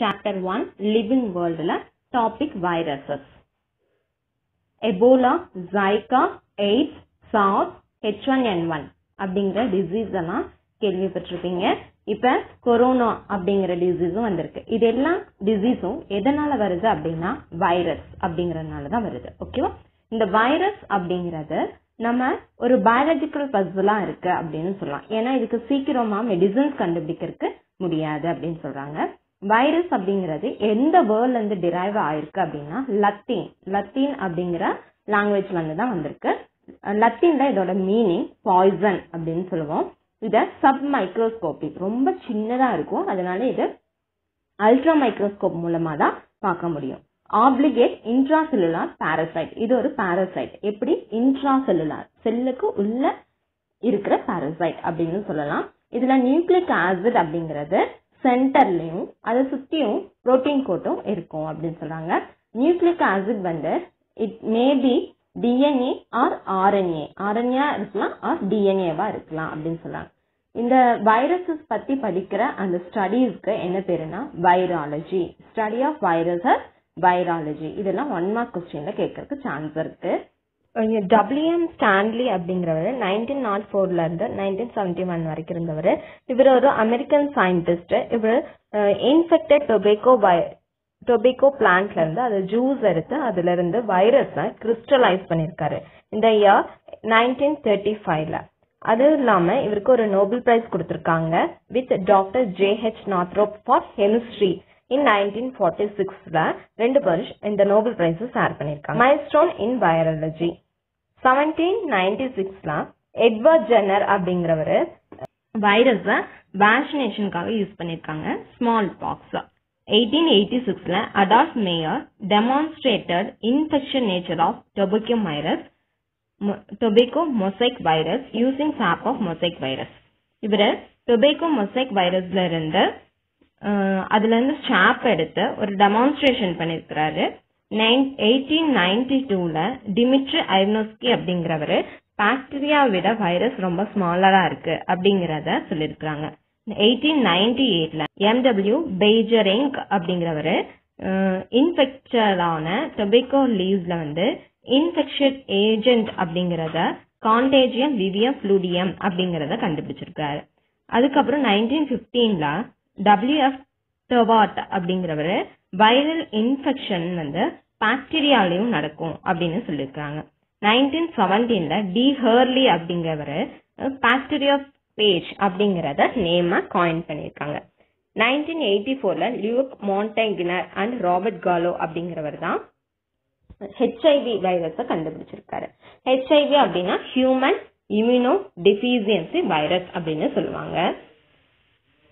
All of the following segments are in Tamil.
Chapter one living வேர்ல்டுல topic viruses Ebola Zika AIDS sauce H one N one அப்படிங்கிற டிசீஸ் எல்லாம் கேள்விப்பட்டிருப்பீங்க. இப்ப கொரோனா அப்படிங்கிற டிசீஸும் வந்திருக்கு. இது எல்லா டிசீஸும் எதனால வருது அப்படின்னா வைரஸ் அப்படிங்கறதுனால தான் வருது. ஓகேவா இந்த வைரஸ் அப்படிங்கறது நம்ம ஒரு பயாலஜிக்கல் பஸ்லா இருக்கு அப்படின்னு சொல்லலாம். ஏன்னா இதுக்கு சீக்கிரமா மெடிசன்ஸ் கண்டுபிடிக்கிறதுக்கு முடியாது அப்படின்னு சொல்றாங்க. வைரஸ் அப்படிங்கிறது எந்த வேர்ல்ட்ல இருந்து டிரைவ் ஆயிருக்கு அப்படின்னா லத்தீன் லத்தீன் அப்படிங்கிற லாங்குவேஜ்லேருந்து தான் வந்திருக்கு. லத்தீன்ல இதோட மீனிங் பாய்சன் அப்படின்னு சொல்லுவோம். இதை சப் மைக்ரோஸ்கோப்பி ரொம்ப சின்னதா இருக்கும். அதனால இது அல்ட்ரா மைக்ரோஸ்கோப் மூலமா தான் பார்க்க முடியும். ஆப்ளிகேட் இன்ட்ரா செல்லுலார் பாரசைட் இது ஒரு பாரசைட் எப்படி? இன்ட்ரா செல்லுலார் செல்லுக்கு உள்ள இருக்கிற பாரசைட் அப்படின்னு சொல்லலாம். இதுல நியூக்ளிக் ஆசிட் அப்படிங்கிறது சென்டர்லையும் அதை சுற்றியும் புரோட்டீன் கோட்டும் இருக்கும் அப்படின்னு சொல்கிறாங்க நியூக்ளிக் ஆசிட் வந்து it may be DNA or RNA RNA இருக்கலாம் ஆர் டிஎன்ஏவா இருக்கலாம் அப்படின்னு சொல்றாங்க. இந்த வைரஸஸ் பற்றி படிக்கிற அந்த ஸ்டடீஸ்க்கு என்ன பேருனா virology study of viruses virology இதெல்லாம் ஒன் மார்க் கொஸ்டின்ல கேட்கறதுக்கு சான்ஸ் இருக்கு. டபிள்யூஎம் ஸ்டான்லி அப்படிங்கிறவர் நைன்டீன் நாட் ஃபோர்ல இருந்து நைன்டீன் செவன்டி ஒன் வரைக்கும் இருந்தவர். இவர் ஒரு அமெரிக்கன் சயின்டிஸ்ட் இவர் இன்ஃபெக்டட் டொபேக்கோ டொபேக்கோ பிளான்ட்ல இருந்து அது ஜூஸ் எடுத்து அதுல இருந்து வைரஸை கிறிஸ்டலைஸ் பண்ணிருக்காரு. இந்த இயர் நைன்டீன் தேர்ட்டி ஃபைவ்ல அது இல்லாம இவருக்கு ஒரு நோபல் பிரைஸ் கொடுத்திருக்காங்க with doctor J H Northrop for chemistry in nineteen forty சிக்ஸ்ல ரெண்டு வருஷம் இந்த நோபல் பிரைஸ் ஷேர் பண்ணிருக்காங்க milestone in biology seventeen ninety சிக்ஸ்ல எட்வர்ட் ஜென்னர் அப்படிங்கிறவரு வைரஸ வேக்சினேஷனுக்காக யூஸ் பண்ணிருக்காங்க ஸ்மால் பாக்ஸ் எயிட்டீன் எயிட்டி சிக்ஸ்ல Adolf Mayer demonstrated infection nature of tobacco virus tobacco mosaic virus using sap of mosaic virus இவர் டொபேக்கோ மொசைக் வைரஸ்ல இருந்து அதுல இருந்து ஸ்டாப் எடுத்து ஒரு டெமான்ஸ்ட்ரேஷன் பண்ணிருக்கிறாரு. எயிட்டீன் நைன்டி டூல டிமிட்ரி ஐவ்னோஸ்கி அப்படிங்கிறவரு பாக்டீரியா விட வைரஸ் ரொம்ப ஸ்மாலரா இருக்கு அப்படிங்கறத சொல்லியிருக்கிறாங்க எயிட்டீன் நைன்டி எயிட்ல எம்டபிள்யூ பெய்ஜரிங் அப்படிங்கிறவரு இன்ஃபெக்டடான டொபேக்கோ லீவ்ஸ்ல வந்து இன்ஃபெக்ஷன் ஏஜென்ட் அப்படிங்கறத கான்டேஜியம் விவியம் ஃப்ளூடியம் அப்படிங்கறத கண்டுபிடிச்சிருக்காரு. அதுக்கப்புறம் நைன்டீன் பிப்டீன்ல டபிள்யூஎஃப் டொவாட் அப்படிங்கிறவரு வைரல் இன்ஃபெக்ஷன் வந்து பாக்டீரியாலையும் நடக்கும் அப்படின்னு சொல்லியிருக்காங்க நைன்டீன் செவன்டீன்ல டி ஹர்லி அப்படிங்கிறவரு பாக்டீரியா பேஜ் அப்படிங்கிறத நேம காயின் பண்ணியிருக்காங்க நைன்டீன் எயிட்டி ஃபோர்ல Luc Montagnier and Robert Gallo அப்படிங்கிறவர் தான் ஹெச்ஐவி வைரஸை கண்டுபிடிச்சிருக்காரு. ஹெச்ஐவி அப்படின்னா ஹியூமன் இம்யூனோ டிஃபிசியன்சி வைரஸ் அப்படின்னு சொல்லுவாங்க.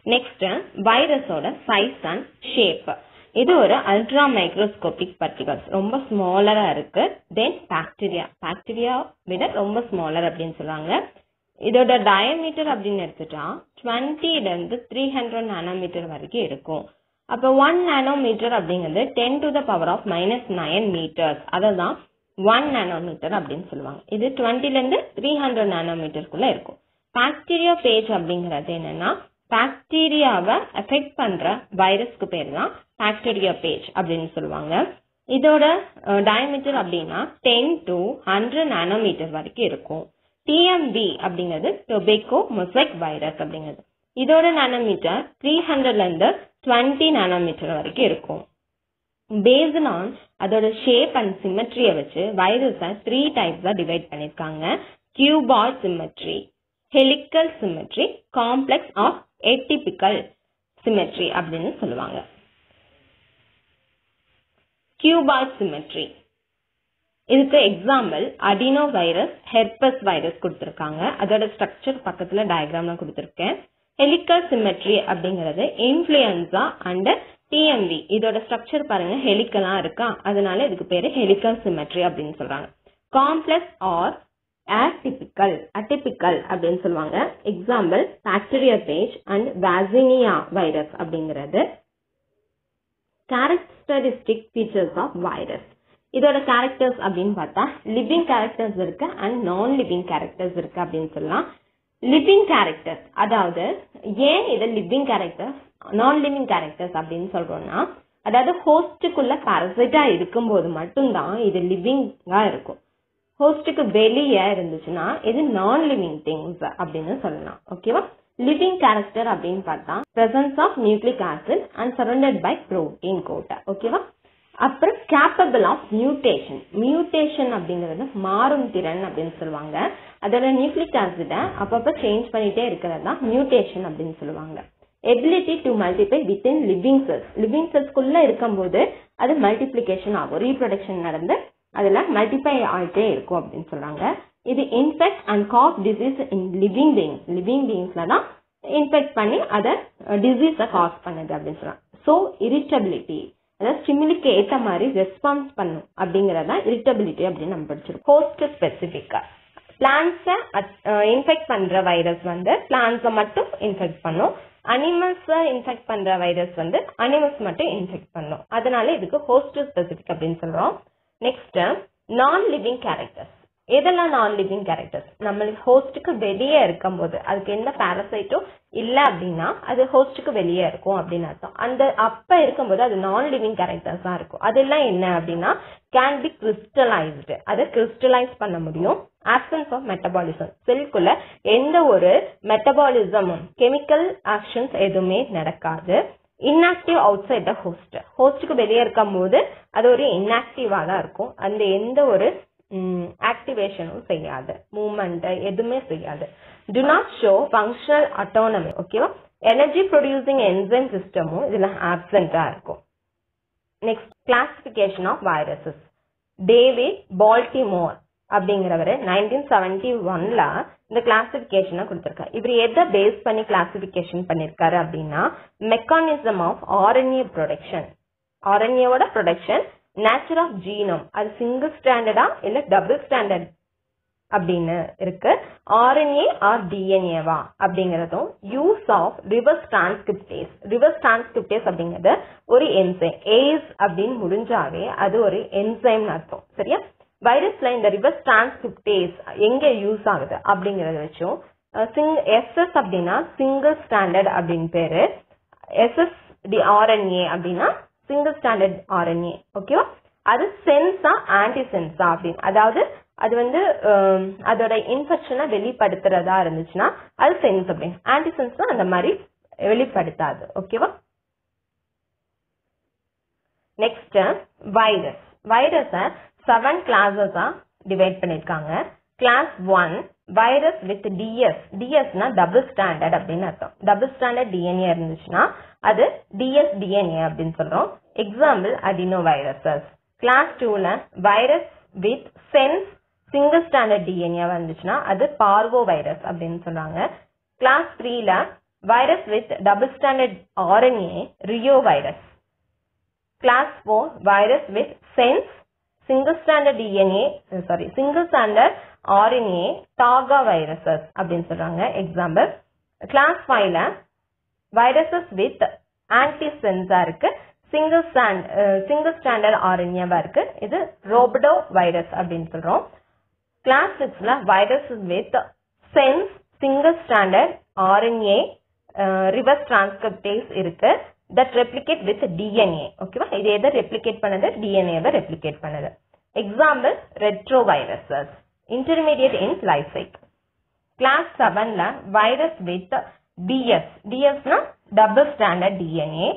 நெக்ஸ்ட் வைரஸோட சைஸ் அண்ட் ஷேப் இது ஒரு அல்ட்ரா மைக்ரோஸ்கோபிக் பர்டிகல்ஸ் ரொம்ப ஸ்மாலரா இருக்கு. தென் பாக்டீரியா பாக்டீரியா விட ரொம்ப ஸ்மாலர் அப்படின்னு சொல்லுவாங்க இதோட டயமீட்டர் அப்படின்னு எடுத்துட்டா டுவெண்ட்டில இருந்து த்ரீ ஹண்ட்ரட் நானோமீட்டர் வரைக்கும் இருக்கும். அப்ப ஒன் நானோமீட்டர் அப்படிங்கிறது ten to the power of minus nine metres அதான் ஒன் நானோமீட்டர் அப்படின்னு சொல்லுவாங்க. இது டுவெண்ட்டில இருந்து த்ரீ ஹண்ட்ரட் நானோமீட்டருக்குள்ள இருக்கும். பாக்டீரியா பேஜ் அப்படிங்கிறது என்னன்னா பாக்டீரியாவை எஃபெக்ட் பண்ற வைரஸ்க்கு பேர் தான் பாக்டீரியா பேஜ் அப்படின்னு சொல்லுவாங்க. இதோட டயமீட்டர் அப்படின்னா டென் டு ஹண்ட்ரட் நானோமீட்டர் வரைக்கும் இருக்கும். டிஎம்பி அப்படிங்கிறது டொபேக்கோ மொசைக் வைரஸ் அப்படிங்கிறது. இதோட நானோமீட்டர் த்ரீ ஹண்ட்ரட்ல இருந்து டுவெண்ட்டி நானோமீட்டர் வரைக்கும் இருக்கும். பேஸ்ட் ஆன் அதோட ஷேப் அண்ட் சிமெட்ரியை வச்சு வைரஸை த்ரீ டைப்ஸா டிவைட் பண்ணிருக்காங்க. Cuboid symmetry helical symmetry complex of atypical symmetry அப்படின்னு சொல்லுவாங்க. கியூபால் சிமெட்ரி இதுக்கு example adenovirus herpes virus கொடுத்துருக்காங்க. அதோட ஸ்ட்ரக்சர் பக்கத்துல டயக்ராம்ல கொடுத்துருக்கேன். ஹெலிக்கல் சிமெட்ரி அப்படிங்கிறது இன்ஃபுளுன்சா அண்ட் டிஎம்வி இதோட ஸ்ட்ரக்சர் பாருங்க ஹெலிக்கலா இருக்கா? அதனால இதுக்கு பேரு ஹெலிக்கல் சிமெட்ரி அப்படின்னு சொல்றாங்க. காம்ப்ளெக்ஸ் ஆர் ஆட்டிபிக்கல் அட்டிபிக்கல் அப்படின்னு சொல்லுவாங்க. Example bacteria phage and vaccinia virus அப்படிங்கிறது. கேரக்டரிஸ்டிக் ஃபீச்சர்ஸ் ஆஃப் வைரஸ் இதோட கேரக்டர்ஸ் அப்படின்னு பார்த்தா லிவிங் கேரக்டர்ஸ் இருக்கு அண்ட் நான் லிவிங் கேரக்டர்ஸ் இருக்கு அப்படின்னு சொல்லலாம். லிவிங் கேரக்டர்ஸ் அதாவது ஏன் இதை living characters non living characters அப்படின்னு சொல்றோம்னா அதாவது ஹோஸ்டுக்குள்ள பாரசைட்டா இருக்கும்போது மட்டும்தான் இது லிவிங்கா இருக்கும். ஹோஸ்டுக்கு வெளியே இருந்துச்சுன்னா இது நான் லிவிங் திங்ஸ் அப்படின்னு சொல்லலாம். ஓகேவா லிவிங் கேரக்டர் அப்படின்னு பார்த்தா presence of nucleic acid and surrounded by protein கோட்டை ஓகேவா அப்புறம் கேப்பபிள் ஆஃப் மியூட்டேஷன் மியூட்டேஷன் அப்படிங்கிறது மாறும் திறன் அப்படின்னு சொல்லுவாங்க. அதோட நியூக்ளிக் ஆசிடை அப்பப்போ சேஞ்ச் பண்ணிட்டே இருக்கிறது தான் மியூட்டேஷன் அப்படின்னு சொல்லுவாங்க. Ability to multiply within living cells living செல்ஸ்குள்ள இருக்கும்போது அது மல்டிப்ளிகேஷன் ஆகும். ரீப்ரொடக்ஷன் நடந்து அதுல மல்டிப்ளை ஆகிட்டே இருக்கும் அப்படின்னு சொல்றாங்க. இது infect and cause disease in living beings living பீயிங்ஸில் தான் இன்ஃபெக்ட் பண்ணி அதை டிசீஸை காஸ் பண்ணுது அப்படின்னு சொல்கிறாங்க ஸோ இரிட்டபிலிட்டி அதாவது ஸ்டிமுலிக்கு ஏற்ற மாதிரி ரெஸ்பான்ஸ் பண்ணும் அப்படிங்கறத இரிட்டபிலிட்டி அப்படின்னு நம்ம படிச்சிருக்கோம். ஹோஸ்ட் ஸ்பெசிஃபிக்காக பிளான்ஸை இன்ஃபெக்ட் பண்ற வைரஸ் வந்து பிளான்ஸை மட்டும் இன்ஃபெக்ட் பண்ணும். அனிமல்ஸை இன்ஃபெக்ட் பண்ற வைரஸ் வந்து அனிமல்ஸ் மட்டும் இன்ஃபெக்ட் பண்ணும். அதனால இதுக்கு ஹோஸ்ட் ஸ்பெசிஃபிக் அப்படின்னு நெக்ஸ்ட் நான் லிவிங் கேரக்டர்ஸ் எதெல்லாம் நான் லிவிங் கேரக்டர்ஸ் நம்மளுக்கு ஹோஸ்டுக்கு வெளியே இருக்கும்போது அதுக்கு எந்த பேரசைட்டும் இல்ல அப்படின்னா அது ஹோஸ்டுக்கு வெளியே இருக்கும் அப்படின்னு அர்த்தம். அந்த அப்ப இருக்கும்போது அது நான் லிவிங் கேரக்டர்ஸ் தான் இருக்கும். அதெல்லாம் என்ன அப்படின்னா கேன் பி கிறிஸ்டலைஸ்டு அதை கிறிஸ்டலைஸ் பண்ண முடியும். ஆப்சன்ஸ் ஆஃப் மெட்டபாலிசம் செல்குள்ள எந்த ஒரு மெட்டபாலிசமும் கெமிக்கல் ஆக்ஷன்ஸ் எதுவுமே நடக்காது. Inactive outside the host ஹோஸ்டுக்கு வெளியே இருக்கும் போது அது ஒரு இன்ஆக்டிவா தான் இருக்கும். அந்த எந்த ஒரு ஆக்டிவேஷனும் செய்யாது. மூமெண்ட் எதுவுமே செய்யாது. Do not show functional autonomy ஓகேவா எனர்ஜி ப்ரொடியூசிங் என்சைம் சிஸ்டமும் இதுல ஆப்சண்டாக இருக்கும். Next classification of viruses David Baltimore அப்படிங்கிறவர் நைன்டீன் செவன்டி ஒன்ல இந்த கிளாசிபிகேஷனை கொடுத்துருக்காரு. இவர் எதை பேஸ் பண்ணி கிளாசிபிகேஷன் பண்ணிருக்காரு அப்படின்னா மெக்கானிசம் ஆஃப் ஆர்என்ஏ ப்ரொடக்ஷன் ஆர்என்ஏவோட ப்ரொடக்ஷன் நேச்சர் ஆஃப் ஜீனோம் அது சிங்கிள் ஸ்டாண்டர்டா இல்ல டபுள் ஸ்டாண்டர்ட் அப்படின்னு இருக்கு. ஆர்என்ஏ ஆர் டிஎன்ஏவா அப்படிங்கறதும் use of reverse transcriptase reverse transcriptase அப்படிங்கிறது ஒரு என்சைம் ஏஸ் அப்படின்னு முடிஞ்சாவே அது ஒரு என்சைம் அர்த்தம். சரியா? வைரஸ்ல இந்த ரிவர்ஸ் டிரான்ஸ்கிரிப்டேஸ் எங்க யூஸ் ஆகுது அப்படிங்கறத வச்சும். சிங் எஸ்எஸ் அப்படின்னா சிங்கிள் ஸ்டாண்டர்ட் அப்படின்னு பேரு. எஸ்எஸ் டி ஆர்என்ஏ அப்படின்னா சிங்கிள் ஸ்டாண்டர்ட் ஆர்என்ஏ ஓகேவா அது சென்ஸா ஆன்டி சென்ஸா அப்படின்னு. அதாவது அது வந்து அதோட இன்ஃபெக்ஷனை வெளிப்படுத்துறதா இருந்துச்சுன்னா அது சென்ஸ் அப்படின்னு. ஆன்டி சென்ஸ்னா அந்த மாதிரி வெளிப்படுத்தாது ஓகேவா நெக்ஸ்ட் வைரஸ் வைரஸ செவன் கிளாஸஸா டிவைட் பண்ணிருக்காங்க. Class one virus with DS டிஎஸ்னா double standard அப்படின்னு அர்த்தம். டபுள் ஸ்டாண்டர்ட் டிஎன்ஏ இருந்துச்சுன்னா அது டிஎஸ் டிஎன்ஏ அப்படின்னு சொல்றோம். எக்ஸாம்பிள் அடினோ வைரஸஸ் கிளாஸ் டூல virus with sense single standard DNA வந்துச்சுன்னா அது பார்வோ வைரஸ் அப்படின்னு சொல்றாங்க. கிளாஸ் த்ரீல virus with double standard RNA reovirus class four virus with sense single standard DNA sorry single standard RNA togaviruses அப்படின்னு சொல்றாங்க. எக்ஸாம்பிள் கிளாஸ் ஃபைவ்ல வைரசஸ் வித் ஆன்டிசென்ஸா இருக்கு. சிங்கிள் ஸ்டாண்ட் சிங்கிள் ஸ்டாண்டர்ட் ஆர்என்ஏவா இருக்கு. இது ரோபடோ வைரஸ் அப்படின்னு சொல்றோம். கிளாஸ் சிக்ஸ்ல virus with sense single standard RNA reverse transcriptase இருக்கு. தட் ரெப்ளிகேட் வித் டிஎன்ஏ ஓகேவா இது எதை ரெப்ளிகேட் பண்ணுது? டிஎன்ஏவை ரெப்ளிகேட் பண்ணுது. Example retroviruses intermediate in life cycle class செவன்ல வைரஸ் வித் டிஎஸ் டிஎஸ்னா டபுள் ஸ்டாண்டர்ட் டிஎன்ஏ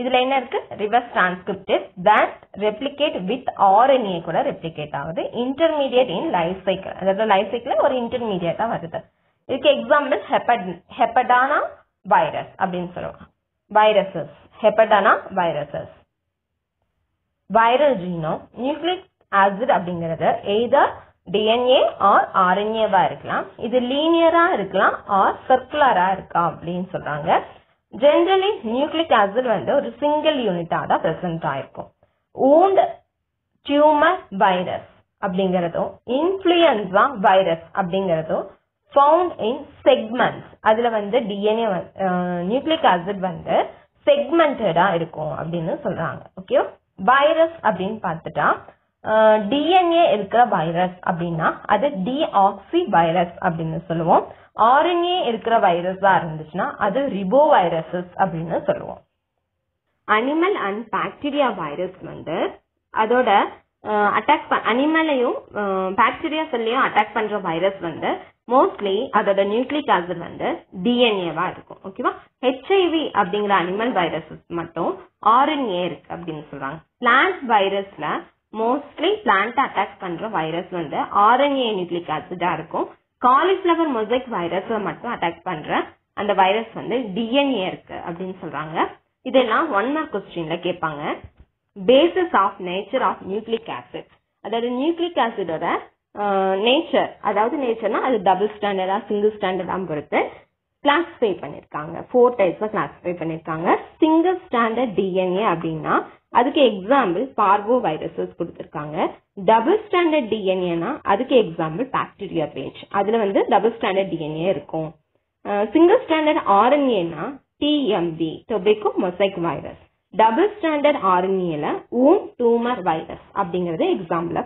இதுல என்ன இருக்கு? Reverse transcriptive that replicate with RNA கூட ரெப்ளிகேட் ஆகுது. இன்டர்மீடியட் இன் லைஃப் சைக்கிள் அதாவது லைஃப் சைக்கிள் ஒரு இன்டர்மீடியட்டா வருது. இதுக்கு எக்ஸாம்பிள் ஹெப்பட் ஹெப்படானா வைரஸ் அப்படின்னு சொல்லுவாங்க. Viruses hepadnaviruses viral genome nucleic acid அப்படிங்கிறது எய்தர் டிஎன்ஏ ஆர் ஆர்என்ஏவா இருக்கலாம். இது லீனியரா இருக்கலாம் ஆர் சர்க்குலரா இருக்கா அப்படின்னு சொல்றாங்க. ஜென்ரலி நியூக்ளிக் ஆசிட் வந்து ஒரு சிங்கிள் யூனிட்டா தான் பிரசன்ட் ஆயிருக்கும். ஊண்ட் டியூமர் வைரஸ் அப்படிங்கறதும் இன்ஃபுளுயன்சா வைரஸ் அப்படிங்கறதும் ஃபவுண்ட் இன் செக்மெண்ட்ஸ் அதுல வந்து டிஎன்ஏ நியூக்ளிக் ஆசிட் வந்து செக்மெண்டடா இருக்கும் அப்படின்னு சொல்றாங்க. ஓகே வைரஸ் அப்படின்னு பார்த்துட்டா டிஎன்ஏ இருக்கிற வைரஸ் அப்படின்னா அது டிஆக்சி வைரஸ் அப்படின்னு சொல்லுவோம். ஆர்என்ஏ இருக்கிற வைரஸா இருந்துச்சுன்னா அது ரிபோ வைரஸஸ் அப்படின்னு சொல்லுவோம். அனிமல் அண்ட் பாக்டீரியா வைரஸ் வந்து அதோட அட்டாக் அனிமலையும் பாக்டீரியா செல்லையும் அட்டாக் பண்ற வைரஸ் வந்து மோஸ்ட்லி அதோட நியூக்ளிக் ஆசிட் வந்து டிஎன்ஏவா இருக்கும். ஓகேவா ஹெச்ஐவி அப்படிங்கிற அனிமல் வைரஸஸ் மட்டும் ஆர்என்ஏ இருக்கு அப்படின்னு சொல்றாங்க. பிளான்ட் வைரஸ்ல மோஸ்ட்லி பிளான்ட் அட்டாக் பண்ற வைரஸ் வந்து ஆர்என்ஏ நியூக்ளிக் ஆசிடா இருக்கும். காலிஃபிளவர் மொசைக் வைரஸ் மட்டும் அட்டாக் பண்ற அந்த வைரஸ் வந்து டிஎன்ஏ இருக்கு அப்படின்னு சொல்றாங்க. இதெல்லாம் ஒன் மார்க் கொஸ்டின்ல கேட்பாங்க. Basis of nature of nucleic acid அதாவது நியூக்ளிக் ஆசிடோட நேச்சர் அதாவது நேச்சர்னா அது டபுள் ஸ்டாண்டர்டா சிங்கிள் ஸ்டாண்டர்டா பொறுத்து கிளாஸிஃபை பண்ணிருக்காங்க. ஃபோர் டைப்ஸ் கிளாஸிஃபை பண்ணிருக்காங்க. சிங்கிள் ஸ்டாண்டர்ட் டிஎன்ஏ அப்படின்னா அதுக்கு எக்ஸாம்பிள் பார்வோ வைரஸஸ் கொடுத்துருக்காங்க டபுள் ஸ்டாண்டர்ட் டிஎன்ஏனா அதுக்கு எக்ஸாம்பிள் பாக்டீரியா பேஜ் அதுல வந்து டபுள் ஸ்டாண்டர்ட் டிஎன்ஏ இருக்கும். Single standard ஆர்என்ஏனா TMV tobacco mosaic virus double standard ஆர்என்ஏல wound tumour virus அப்படிங்கறது எக்ஸாம்பிளா